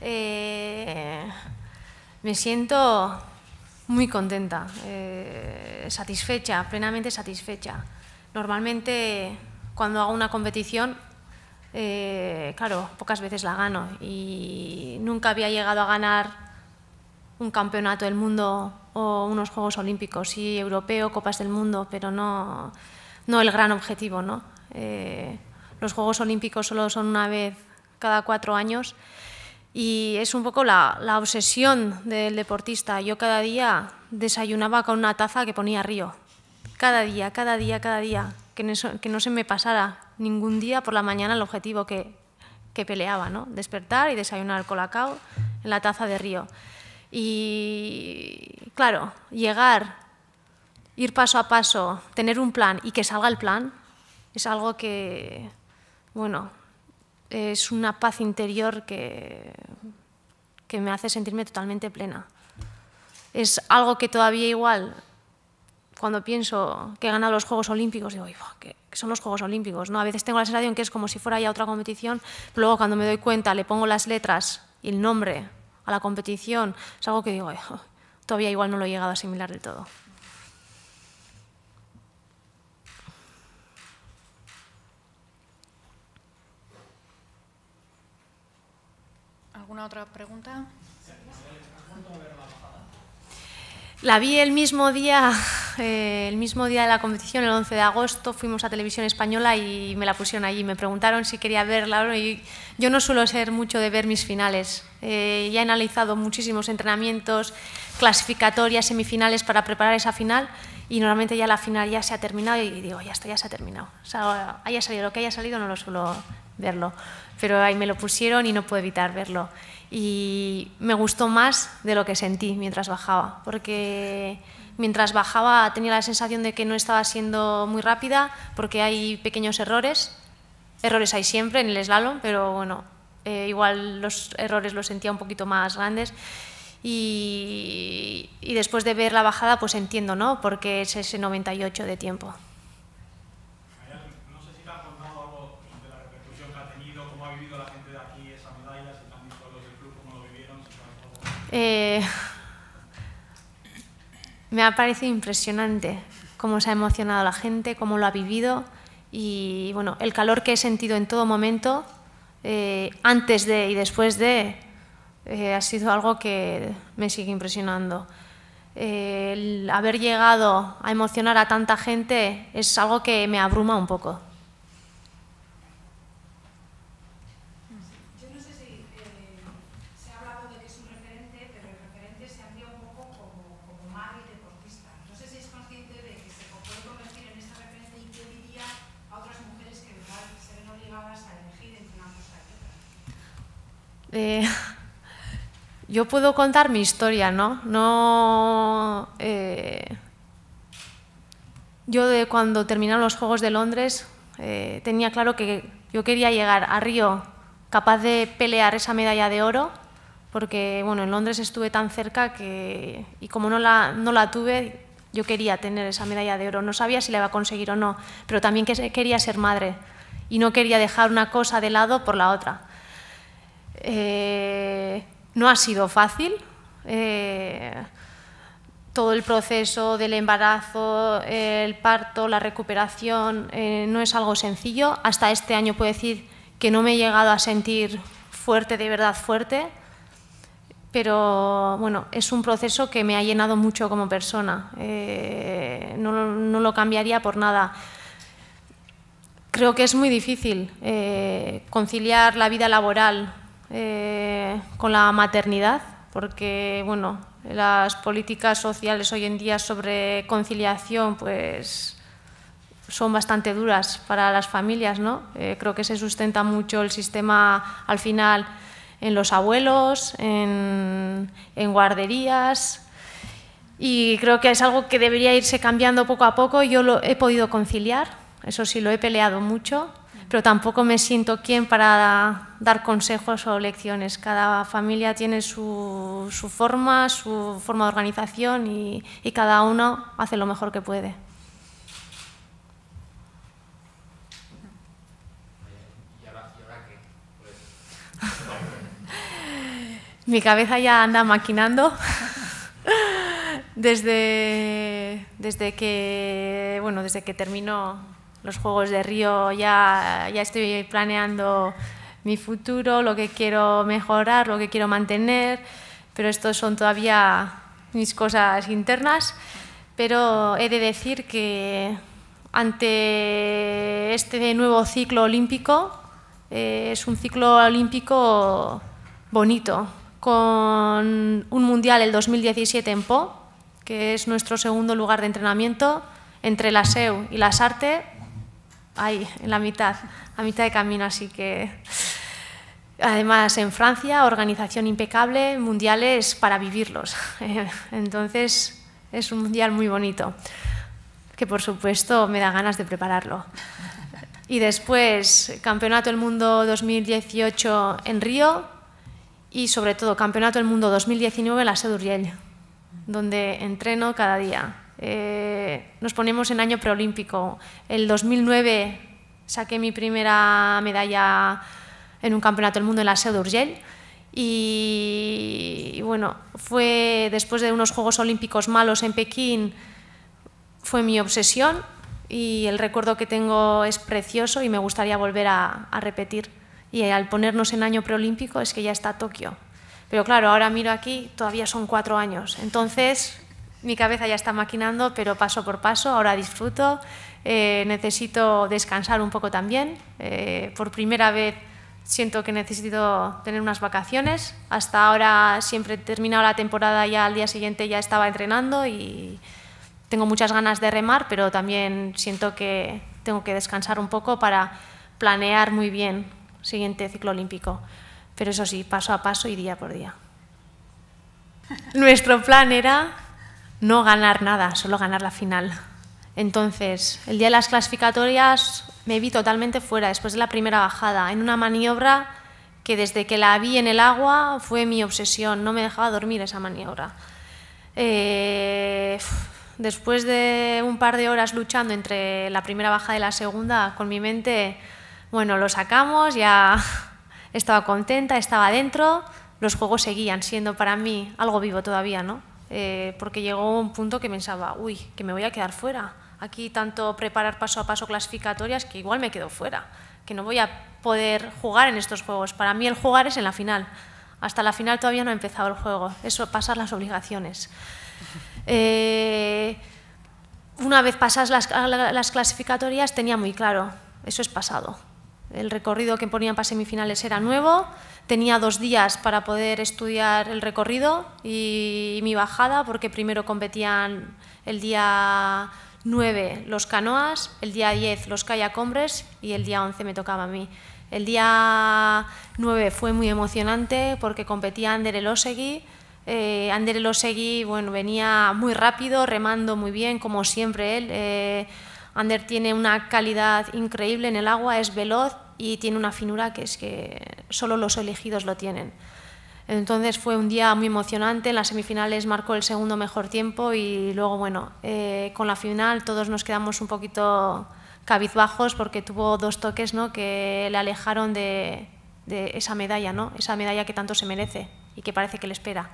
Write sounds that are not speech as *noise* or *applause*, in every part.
Eh, me siento muy contenta, eh, satisfecha, plenamente satisfecha. Normalmente cuando hago una competición, eh, claro, pocas veces la gano y nunca había llegado a ganar un campeonato del mundo o unos Juegos Olímpicos, sí, europeo, Copas del Mundo, pero no, no el gran objetivo. ¿no? Eh, los Juegos Olímpicos solo son una vez cada cuatro años y es un poco la, obsesión del deportista. Yo cada día desayunaba con una taza que ponía Río. Cada día, cada día, cada día. Que que no se me pasara ningún día por la mañana el objetivo que, que peleaba, ¿no? Despertar y desayunar colacao en la taza de Río. Y claro, llegar, ir paso a paso, tener un plan y que salga el plan, es algo que, bueno, es una paz interior que, que me hace sentirme totalmente plena. Es algo que todavía igual, cuando pienso que he ganado los Juegos Olímpicos, digo, que son los Juegos Olímpicos. ¿no? A veces tengo la sensación que es como si fuera ya otra competición, pero luego cuando me doy cuenta, le pongo las letras y el nombre a la competición, es algo que digo, todavía igual no lo he llegado a asimilar del todo. ¿Alguna otra pregunta? La vi el mismo día, eh, el mismo día de la competición, el 11 de agosto, fuimos a Televisión Española y me la pusieron allí. Me preguntaron si quería verla. Y yo no suelo ser mucho de ver mis finales. Eh, ya he analizado muchísimos entrenamientos, clasificatorias, semifinales para preparar esa final y normalmente ya la final ya se ha terminado y digo, ya está, ya se ha terminado. O sea, haya salido lo que haya salido, no lo suelo verlo. Pero ahí me lo pusieron y no puedo evitar verlo y me gustó más de lo que sentí mientras bajaba, porque mientras bajaba tenía la sensación de que no estaba siendo muy rápida, porque hay pequeños errores, errores hay siempre en el slalom, pero bueno, eh, igual los errores los sentía un poquito más grandes. Y, y, después de ver la bajada, pues entiendo, ¿no? Porque es ese 98 de tiempo. Eh, me ha parecido impresionante cómo se ha emocionado la gente, cómo lo ha vivido y bueno, el calor que he sentido en todo momento, eh, antes de y después de, eh, ha sido algo que me sigue impresionando. haber llegado a emocionar a tanta gente es algo que me abruma un poco. Eh, *laughs* yo puedo contar mi historia, ¿no? no eh, yo de cuando terminaron los Juegos de Londres eh, tenía claro que yo quería llegar a Río capaz de pelear esa medalla de oro, porque bueno, en Londres estuve tan cerca que, y como no la, no la tuve, yo quería tener esa medalla de oro. No sabía si la iba a conseguir o no, pero también que quería ser madre y no quería dejar una cosa de lado por la otra. Eh, no ha sido fácil. Eh, todo el proceso del embarazo, el parto, la recuperación, eh, no es algo sencillo. Hasta este año puedo decir que no me he llegado a sentir fuerte, de verdad fuerte, pero bueno, es un proceso que me ha llenado mucho como persona. no, no, lo cambiaría por nada. Creo que es muy difícil conciliar la vida laboral eh, con la maternidad, porque bueno, las políticas sociales hoy en día sobre conciliación pues, son bastante duras para las familias. ¿no? Eh, creo que se sustenta mucho el sistema al final en los abuelos, en, en guarderías, y creo que es algo que debería irse cambiando poco a poco. Yo lo he podido conciliar, eso sí, lo he peleado mucho, pero tampoco me siento quien para dar consejos o lecciones. Cada familia tiene su, forma, su forma de organización y, cada uno hace lo mejor que puede. *laughs* Mi cabeza ya anda maquinando. *laughs* desde, desde que bueno, desde que terminó los Juegos de Río ya, estoy planeando mi futuro, lo que quiero mejorar, lo que quiero mantener, pero estos son todavía mis cosas internas. Pero he de decir que ante este nuevo ciclo olímpico, eh, es un ciclo olímpico bonito, con un mundial el 2017 en Po, que es nuestro segundo lugar de entrenamiento, entre la SEU y la SARTE, ahí, en la mitad, a mitad de camino, así que... Además, en Francia, organización impecable, mundiales para vivirlos. *laughs* Entonces, es un mundial muy bonito, que por supuesto me da ganas de prepararlo. Y después, Campeonato del Mundo 2018 en Río, y sobre todo Campeonato del Mundo 2019 en la Sedurriel, donde entreno cada día. Eh, nos ponemos en año preolímpico. El 2009 saqué mi primera medalla en un Campeonato del Mundo en la Sedurriel y, y bueno, fue después de unos Juegos Olímpicos malos en Pekín, fue mi obsesión y el recuerdo que tengo es precioso y me gustaría volver a, a repetir y al ponernos en año preolímpico es que ya está Tokio. Pero claro, ahora miro aquí, todavía son cuatro años. Entonces, mi cabeza ya está maquinando, pero paso por paso, ahora disfruto, eh, necesito descansar un poco también. Eh, por primera vez siento que necesito tener unas vacaciones. Hasta ahora siempre he terminado la temporada ya al día siguiente ya estaba entrenando y tengo muchas ganas de remar, pero también siento que tengo que descansar un poco para planear muy bien siguiente ciclo olímpico. Pero eso sí, paso a paso y día por día. *laughs* Nuestro plan era no ganar nada, solo ganar la final. Entonces, el día de las clasificatorias me vi totalmente fuera, después de la primera bajada, en una maniobra que desde que la vi en el agua fue mi obsesión, no me dejaba dormir esa maniobra. Eh, después de un par de horas luchando entre la primera bajada y la segunda, con mi mente bueno, lo sacamos, ya *laughs* estaba contenta, estaba dentro, los juegos seguían siendo para mí algo vivo todavía, ¿no? Eh, porque llegó un punto que pensaba, uy, que me voy a quedar fuera. Aquí tanto preparar paso a paso clasificatorias que igual me quedo fuera, que no voy a poder jugar en estos juegos. Para mí el jugar es en la final. Hasta la final todavía no ha empezado el juego, eso pasar las obligaciones. *laughs* Eh, una vez pasas las, las clasificatorias tenía muy claro, eso es pasado. El recorrido que ponían para semifinales era nuevo, tenía dos días para poder estudiar el recorrido y, mi bajada, porque primero competían el día 9 los canoas, el día 10 los kayakombres y el día 11 me tocaba a mí. El día 9 fue muy emocionante porque competía Ander Elosegui. Eh, Ander Elosegui bueno, venía muy rápido, remando muy bien, como siempre él. Eh, Ander tiene una calidad increíble en el agua, es veloz, y tiene una finura que es que solo los elegidos lo tienen. Entonces fue un día muy emocionante, en las semifinales marcó el segundo mejor tiempo y luego, bueno, eh, con la final todos nos quedamos un poquito cabizbajos porque tuvo dos toques ¿no? que le alejaron de, de esa medalla, ¿no? esa medalla que tanto se merece y que parece que le espera.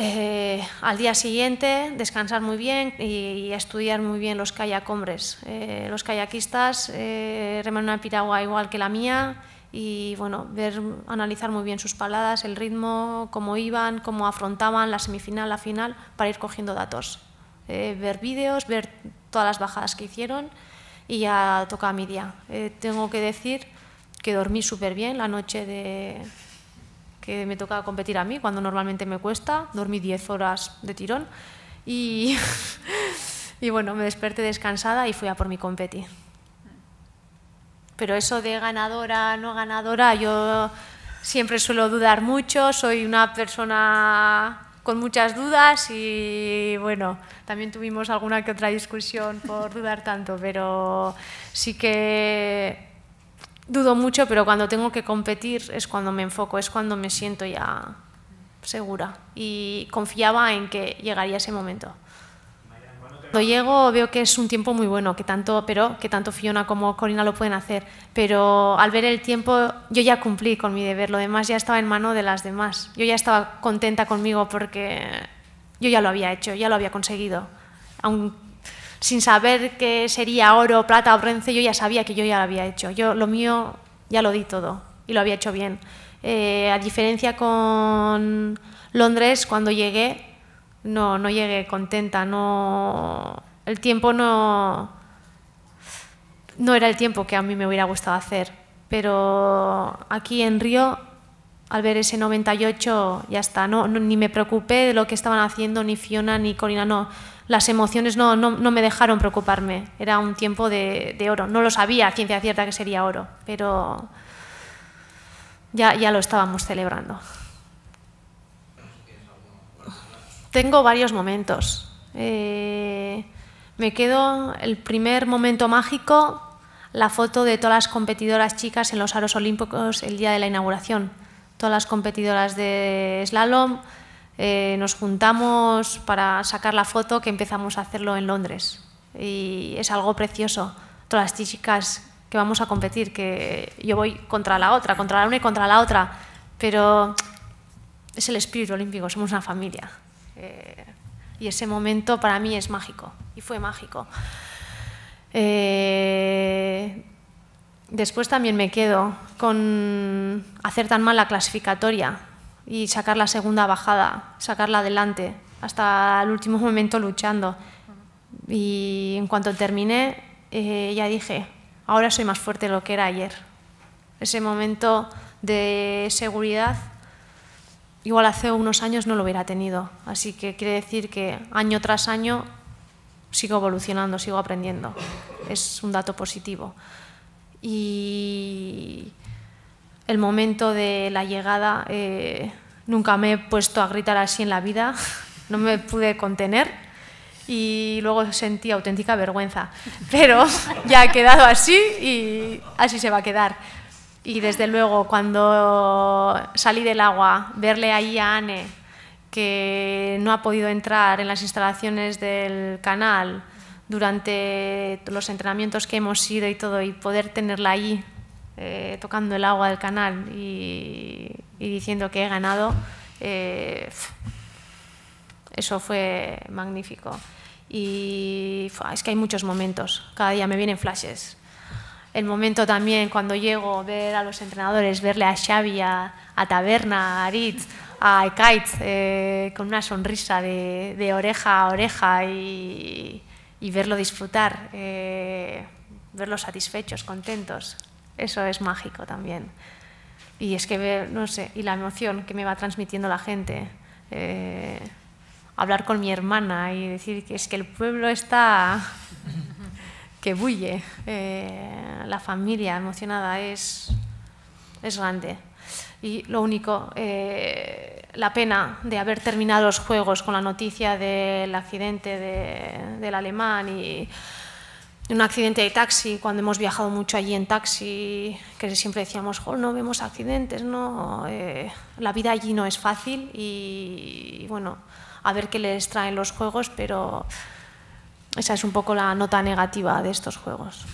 Eh, al día siguiente descansar muy bien y, estudiar muy bien los kayak hombres. Eh, los kayakistas eh, reman una piragua igual que la mía y bueno, ver, analizar muy bien sus paladas, el ritmo, cómo iban, cómo afrontaban la semifinal, la final, para ir cogiendo datos. ver vídeos, ver todas las bajadas que hicieron y ya toca mi día. tengo que decir que dormí súper bien la noche de, que me toca competir a mí, cuando normalmente me cuesta, dormí 10 horas de tirón y, *laughs* y bueno, me desperté descansada y fui a por mi competi. Pero eso de ganadora, no ganadora, yo siempre suelo dudar mucho, soy una persona con muchas dudas y bueno, también tuvimos alguna que otra discusión por dudar tanto, pero sí que dudo mucho, pero cuando tengo que competir es cuando me enfoco, es cuando me siento ya segura y confiaba en que llegaría ese momento. ¿cuándo Cuando llego veo que es un tiempo muy bueno, que tanto, pero que tanto Fiona como Corina lo pueden hacer. Pero al ver el tiempo, yo ya cumplí con mi deber, lo demás ya estaba en mano de las demás. Yo ya estaba contenta conmigo porque yo ya lo había hecho, ya lo había conseguido. Sin saber que sería oro, plata o bronce, yo ya sabía que yo ya lo había hecho. Yo lo mío ya lo di todo y lo había hecho bien. Eh, a diferencia con Londres, cuando llegué, no, no llegué contenta, no, el tiempo no, no era el tiempo que a mí me hubiera gustado hacer, pero aquí en Río, al ver ese 98, ya está, no, ni me preocupé de lo que estaban haciendo ni Fiona ni Corina, no, las emociones no, no, no me dejaron preocuparme, era un tiempo de, de, oro, no lo sabía ciencia cierta que sería oro, pero ya, ya lo estábamos celebrando. Tengo varios momentos. Eh, me quedo el primer momento mágico, la foto de todas las competidoras chicas en los aros olímpicos el día de la inauguración. Todas las competidoras de slalom eh, nos juntamos para sacar la foto que empezamos a hacerlo en Londres. Y es algo precioso. Todas las chicas que vamos a competir, que yo voy contra la otra, contra la una y contra la otra, pero es el espíritu olímpico, somos una familia. Eh, y ese momento para mí es mágico, y fue mágico. Eh, después también me quedo con hacer tan mal la clasificatoria y sacar la segunda bajada, sacarla adelante, hasta el último *laughs* momento luchando. Y en cuanto terminé, eh, ya dije, ahora soy más fuerte de lo que era ayer. Ese momento de seguridad igual hace unos años no lo hubiera tenido. Así que quiere decir que año tras año sigo evolucionando, sigo aprendiendo. Es un dato positivo. Y el momento de la llegada, eh, nunca me he puesto a gritar así en la vida, *laughs* no me pude contener y luego sentí auténtica vergüenza. Pero ya ha quedado así y así se va a quedar. Y desde luego, cuando salí del agua, verle ahí a Anne, que no ha podido entrar en las instalaciones del canal durante los entrenamientos que hemos ido y todo, y poder tenerla ahí eh, tocando el agua del canal y, diciendo que he ganado, eh, eso fue magnífico. Y es que hay muchos momentos, cada día me vienen flashes el momento también cuando llego, ver a los entrenadores, verle a Xavi, a, Taberna, a Aritz, a Ekait, eh, con una sonrisa de, oreja a oreja y, verlo disfrutar, eh, verlos satisfechos, contentos. Eso es mágico también. Y es que, no sé, y la emoción que me va transmitiendo la gente. Eh, hablar con mi hermana y decir que es que el pueblo está *laughs* que bulle. Eh, la familia emocionada es, es grande. Y lo único, eh, la pena de haber terminado los Juegos con la noticia del accidente del alemán y un accidente de taxi, cuando hemos viajado mucho allí en taxi, que siempre decíamos, no vemos accidentes, no, eh, la vida allí no es fácil y, bueno, a ver qué les traen los Juegos, pero esa es un poco la nota negativa de estos juegos.